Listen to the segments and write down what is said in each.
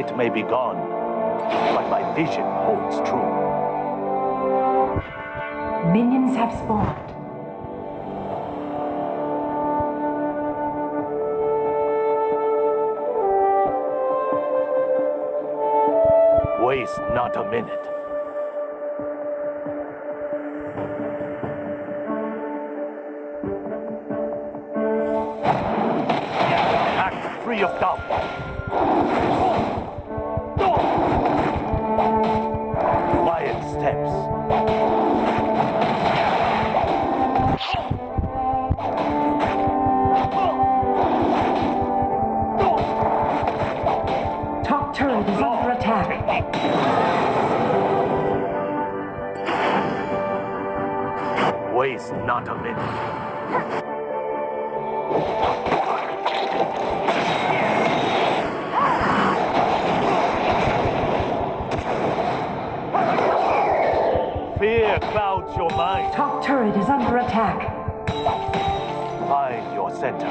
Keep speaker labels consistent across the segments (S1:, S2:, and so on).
S1: sight may be gone, but my vision holds true.
S2: Minions have spawned.
S1: Waste not a minute. Waste not a minute. Fear clouds your mind.
S2: Top turret is under attack.
S1: Find your center.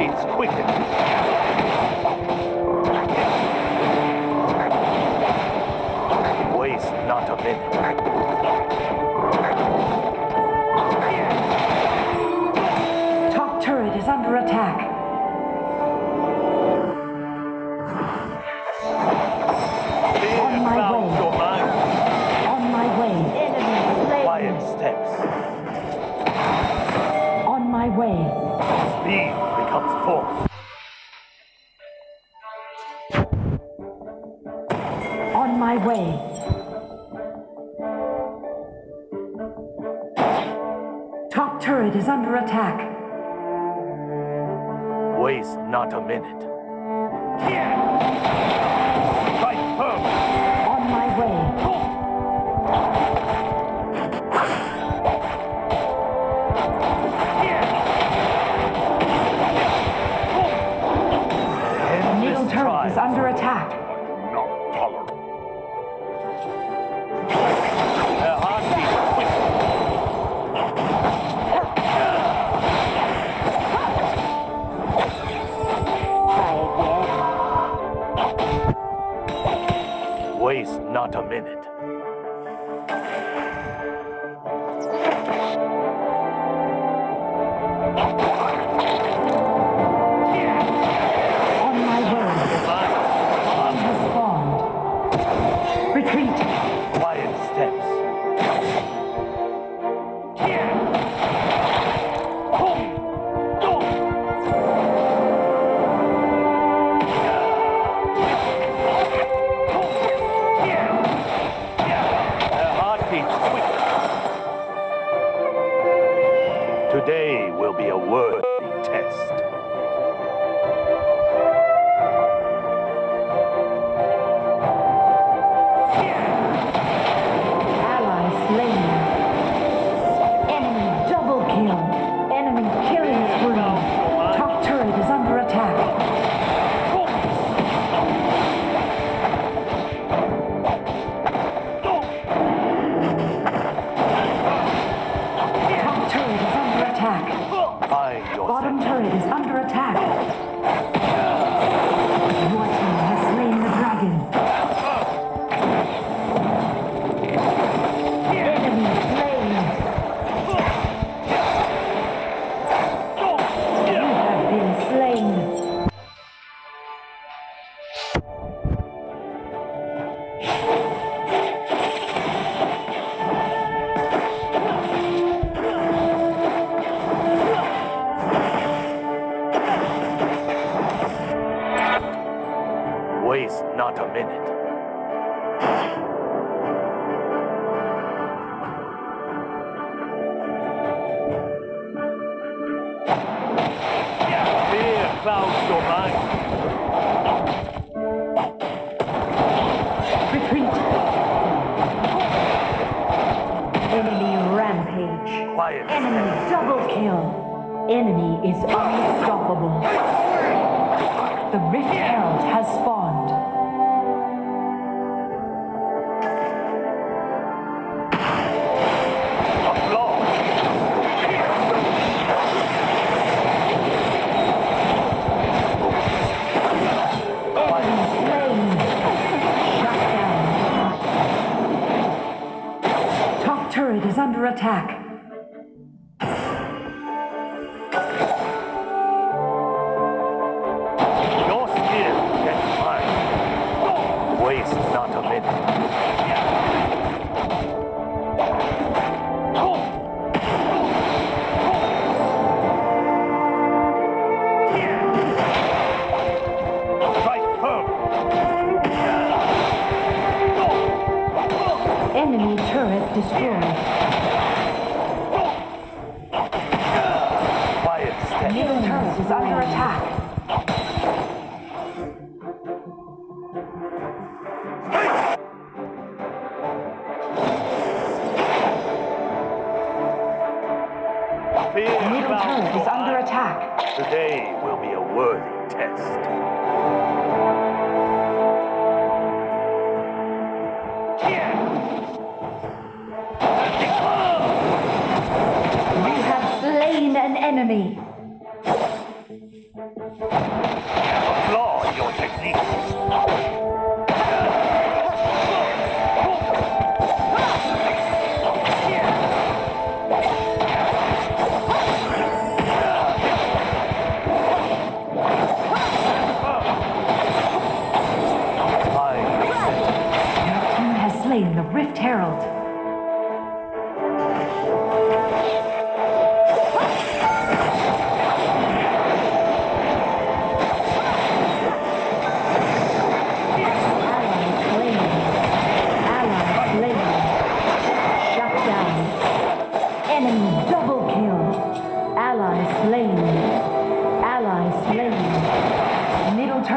S1: Her heartbeats quicken. Waste not a minute.
S2: Top turret is under attack.
S1: Becomes force.
S2: On my way. Top turret is under attack.
S1: Waste not a minute. Fight a minute. Not a minute. Fear clouds your mind.
S3: Retreat. Enemy rampage.
S1: Quiet.
S3: Enemy double kill. Enemy is unstoppable. The Rift Herald has spawned. Under attack.
S1: Your skill against mine. Waste not a minute. Your
S3: is under
S1: mind.
S3: attack.
S1: Today will be a worthy test.
S3: You have slain an enemy.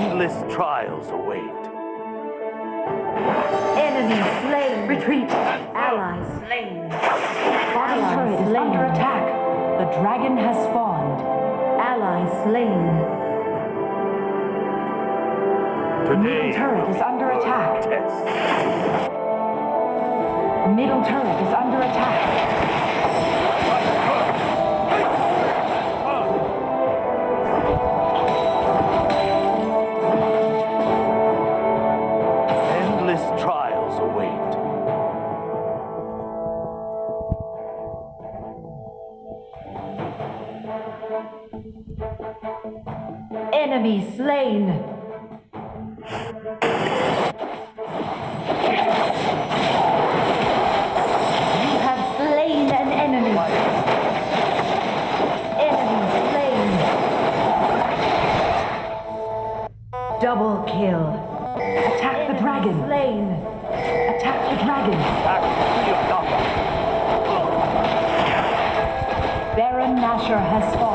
S1: Endless trials await.
S3: Enemy slain. Retreat. Allies slain. Bottom turret is under attack. The dragon has spawned. Allies slain.
S1: Today
S3: Middle turret is under attack.
S1: Test.
S3: Middle turret is under attack.
S1: Trials await.
S3: Enemy slain. Has spawned.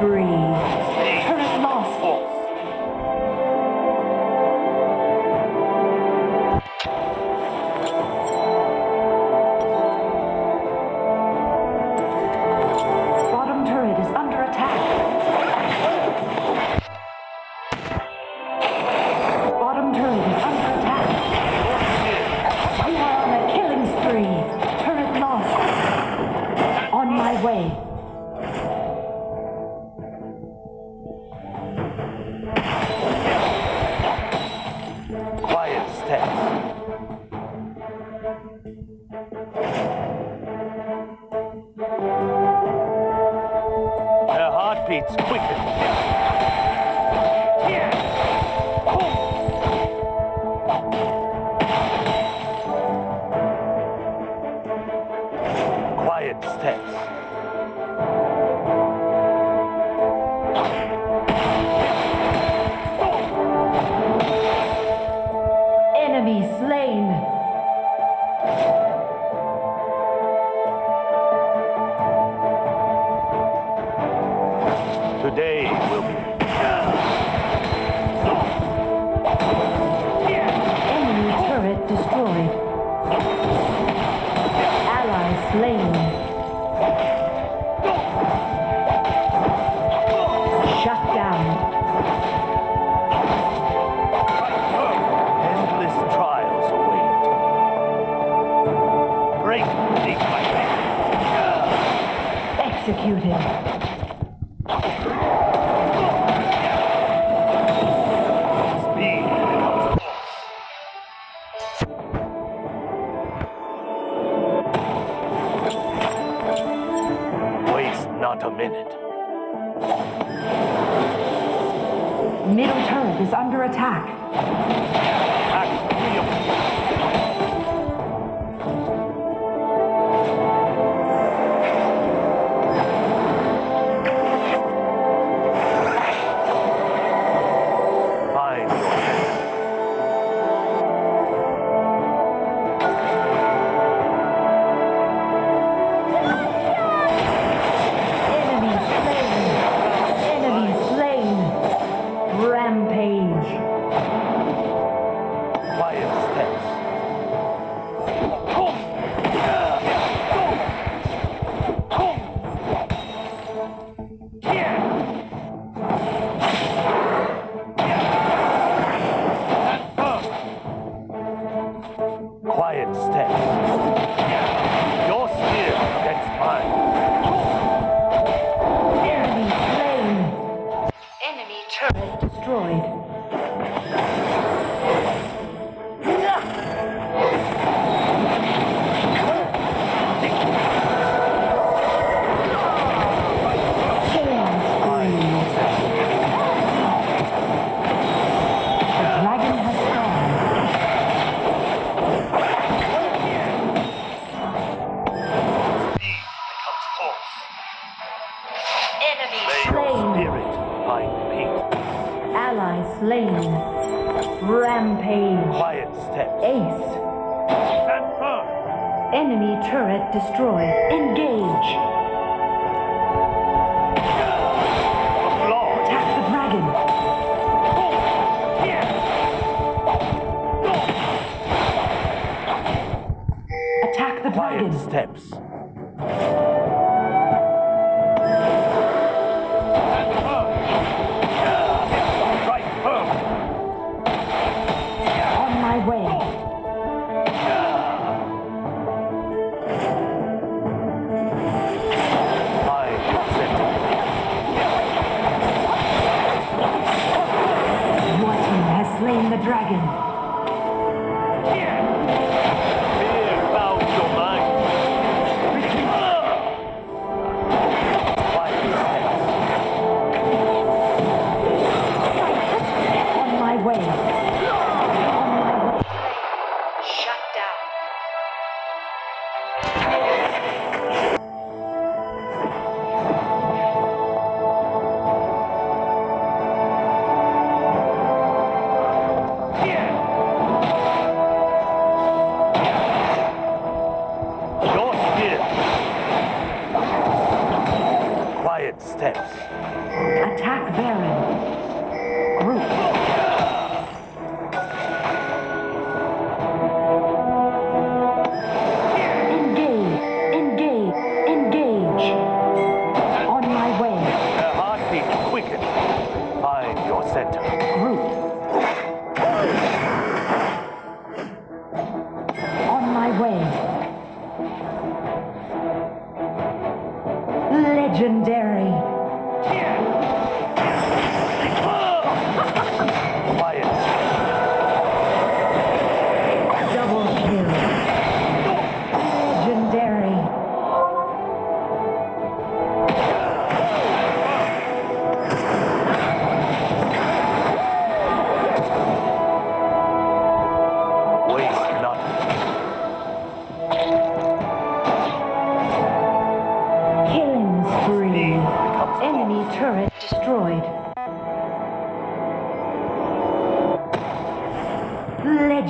S1: breathe.
S3: executed.
S1: not a minute.
S3: Middle turret is under attack.
S1: quiet steps.
S3: Enemy slain.
S1: Spirit find peace.
S3: Ally slain. Rampage.
S1: Quiet steps.
S3: Ace.
S1: Stand firm.
S3: Enemy turret destroyed. Engage. Attack the dragon.
S1: Steps.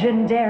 S3: Legendary.